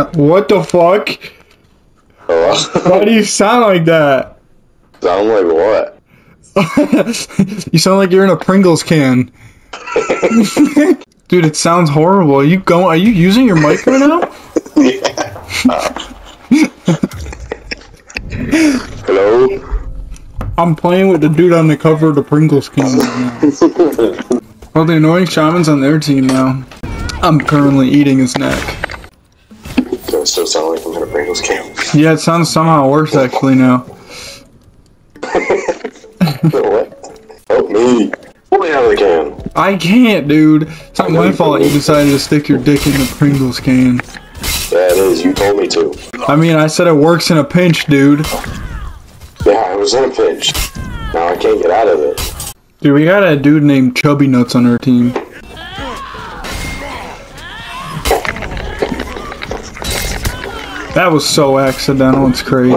Uh, what the fuck? Why do you sound like that? sound like what? you sound like you're in a Pringles can. Dude, it sounds horrible. Are you going? Are you using your mic right now? Hello? I'm playing with the dude on the cover of the Pringles can right now. Well, the annoying shaman's on their team now. I'm currently eating his neck. Yeah, it sounds somehow worse actually now. what? Help me. Pull me out of the can. I can't, dude. It's not my fault you decided to stick your dick in the Pringles can. That is. You told me to. I mean, I said it works in a pinch, dude. Yeah, I was in a pinch. Now I can't get out of it. Dude, we got a dude named Chubby Nuts on our team. That was so accidental, it's crazy.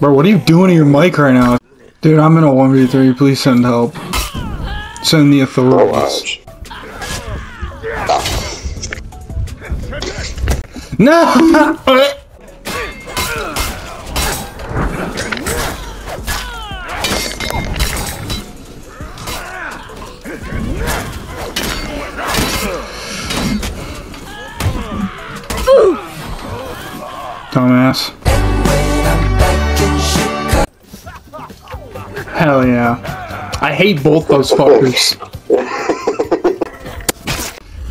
Bro, what are you doing to your mic right now? Dude, I'm in a 1v3, please send help. Send the authorities. No! Dumbass. Hell yeah. I hate both those fuckers.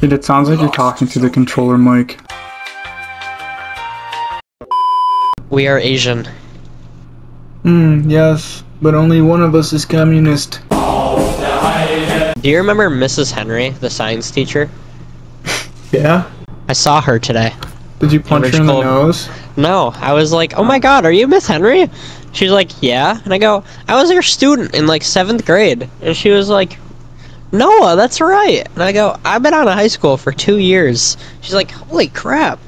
Dude, it sounds like you're talking to the controller mic. We are Asian. Hmm, yes, but only one of us is communist. Do you remember Mrs. Henry, the science teacher? Yeah? I saw her today. Did you punch her in the nose? No, I was like, oh my god, are you Miss Henry? She's like, yeah. And I go, I was your student in like seventh grade. And she was like, Noah, that's right. And I go, I've been out of high school for two years. She's like, holy crap.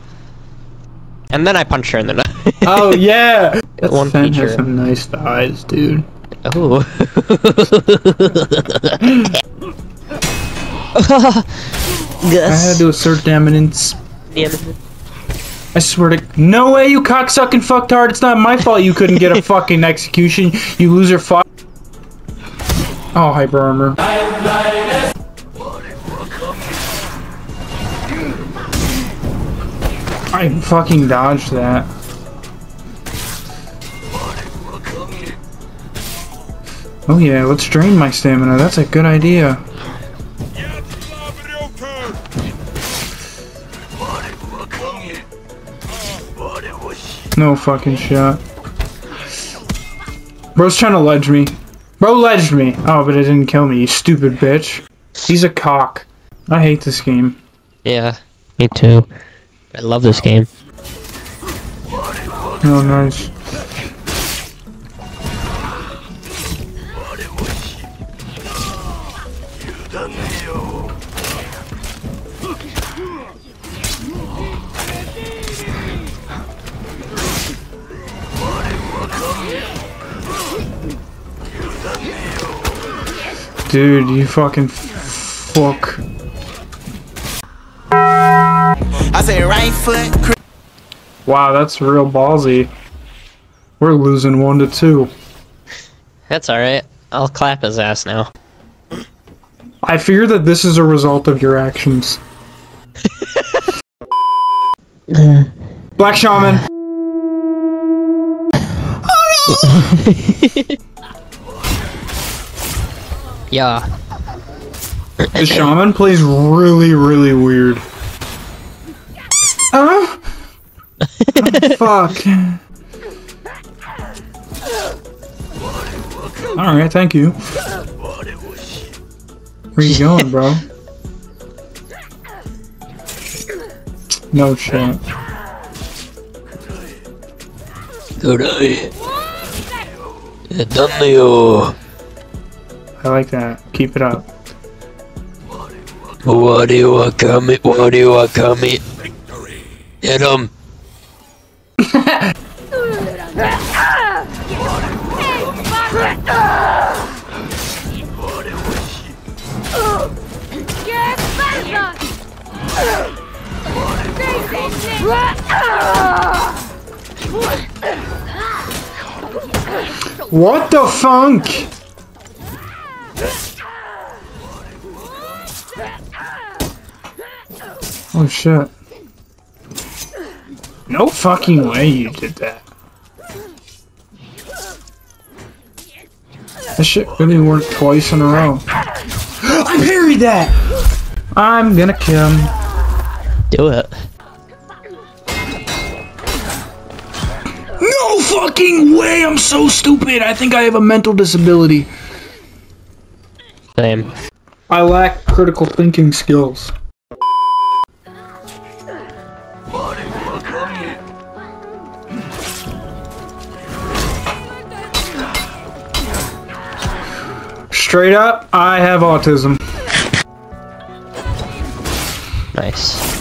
And then I punched her in the nose. Oh yeah! That One Fen has some nice thighs, dude. Oh. I had to assert dominance. Damn. I swear to No way, you cocksucking fucktard! It's not my fault you couldn't get a fucking execution, you loser fuck. Oh, hyper armor. I fucking dodged that. Oh yeah, let's drain my stamina. That's a good idea. No fucking shot. Bro's trying to ledge me. Bro ledged me. Oh, but it didn't kill me, you stupid bitch. He's a cock. I hate this game. Yeah, me too. I love this game. Oh, nice. Dude, you fucking fuck. I say right foot, Wow, that's real ballsy. We're losing one to two. That's alright. I'll clap his ass now. I fear that this is a result of your actions. Black Shaman. Yeah. The Shaman plays really, really weird. Uh? Oh, fuck. Alright, thank you. Where you going, bro? No shit. Good eye. Done you. I like that. Keep it up. What do you come me? What do you come it? Hit him. What the funk? Oh shit. No fucking way you did that. That shit really worked twice in a row. I parried that! I'm gonna kill him. Do it. No fucking way! I'm so stupid! I think I have a mental disability. Same. I lack critical thinking skills. Straight up, I have autism. Nice.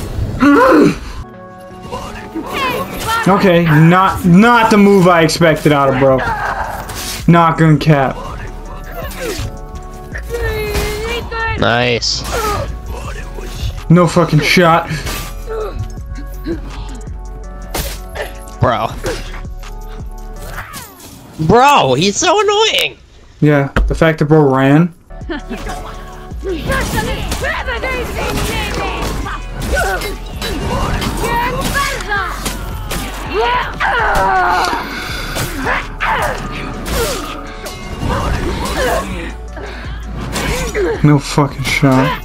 Okay, not not the move I expected out of bro. Not gonna cap. Nice. No fucking shot. Bro. Bro, he's so annoying. Yeah, the fact that bro ran. No fucking shot.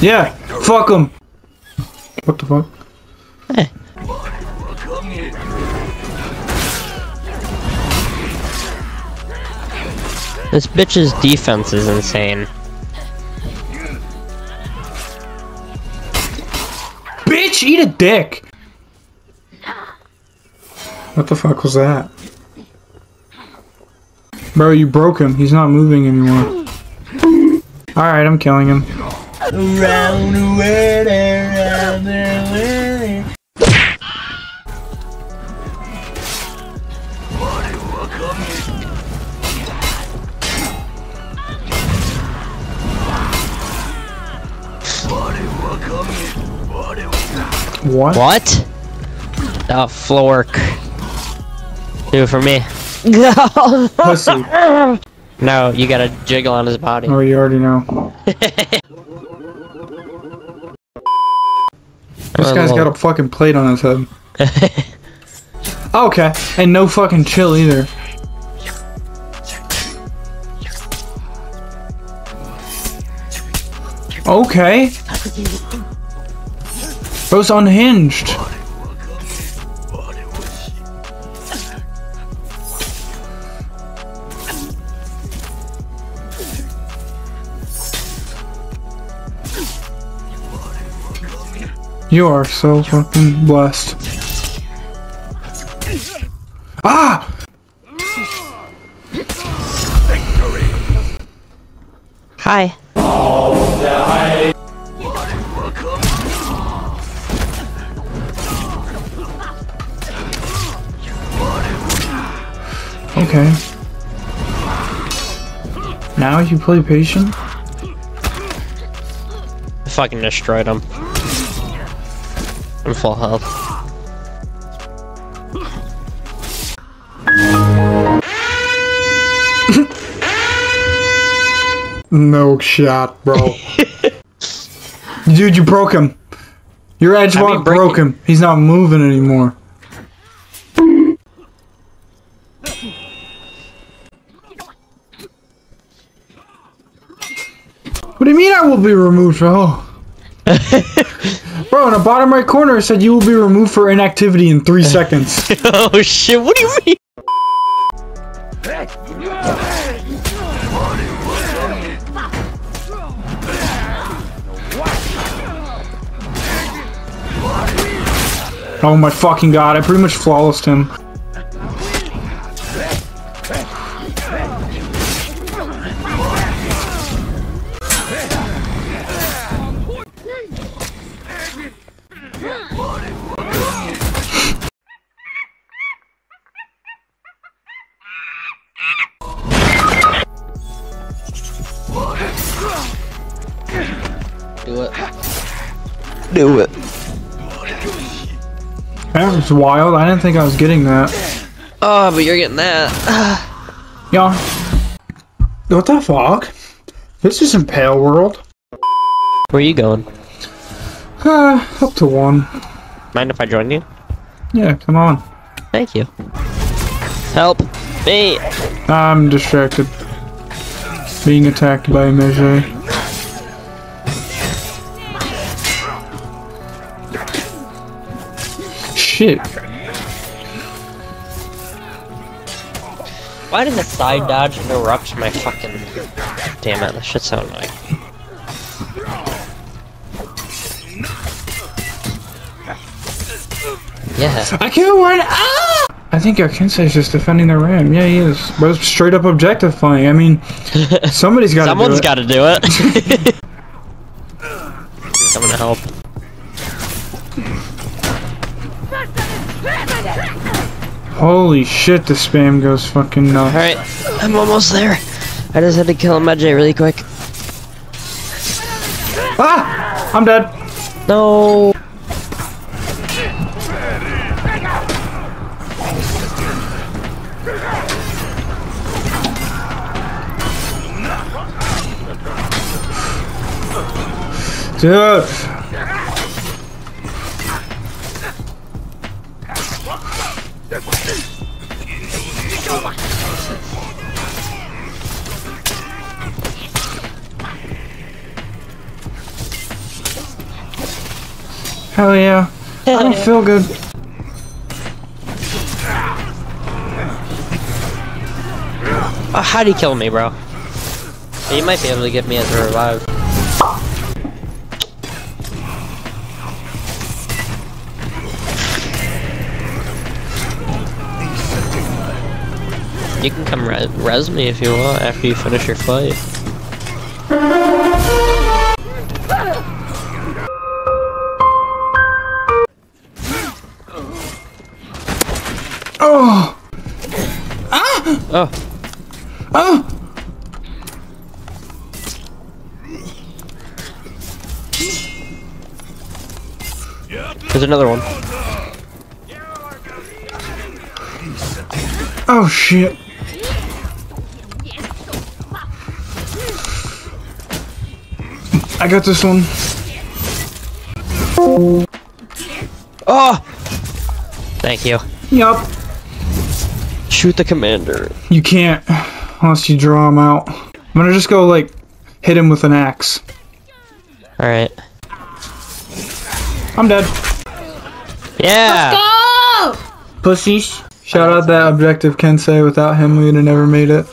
Yeah, fuck him. What the fuck? This bitch's defense is insane. Bitch, eat a dick. What the fuck was that? Bro, you broke him. He's not moving anymore. Alright, I'm killing him. What? What? Oh, floork. Do it for me. Pussy. No, you gotta jiggle on his body. Oh, you already know. This guy's got a fucking plate on his head. Okay, and no fucking chill either. Okay. Bro's unhinged. You are so fucking blessed. Ah! Hi. Okay. Now you play patient? I fucking destroyed him. I'm full health. No shot, bro. Dude, you broke him. Your edge I mean, walk broke him. He's not moving anymore. Do you mean I will be removed? Oh. Bro, in the bottom right corner it said you will be removed for inactivity in three seconds. oh shit, what do you mean? Oh my fucking god, I pretty much flawlessed him. Do it. Do it. That was wild. I didn't think I was getting that. Oh, but you're getting that. Yeah. What the fuck? This isn't Palworld. Where are you going? Uh, up to one. Mind if I join you? Yeah, come on. Thank you. Help me. I'm distracted. Being attacked by a Shit. Why did the side dodge interrupt my fucking... Damn it, that shit's so annoying. Yeah. I killed one! win. Ah! I think our Kensei's just defending the ram. Yeah, he is. But it's straight up objective playing. I mean, somebody's got to do Someone's it. got to do it. Coming to help. Holy shit, the spam goes fucking nuts. Alright, I'm almost there. I just had to kill a Medjay really quick. Ah! I'm dead. No. Dude. Hell yeah. I don't feel good. Oh, how'd he kill me, bro? He might be able to get me as a revive. You can come re res me if you want after you finish your fight. Oh! Ah! Oh, Oh! there's another one. Oh shit. I got this one. Oh! Ah! Thank you. Yup. Shoot the commander. You can't unless you draw him out. I'm gonna just go like hit him with an axe. Alright. I'm dead. Yeah! Let's go! Pussies. Shout out that objective Kensei. Without him, we would have never made it.